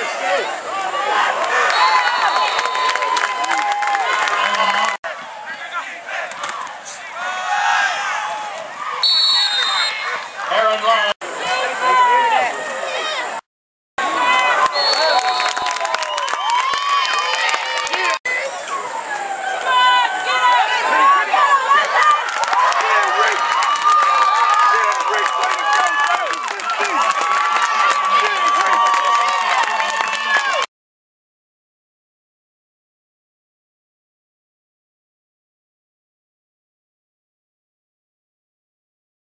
guys safe.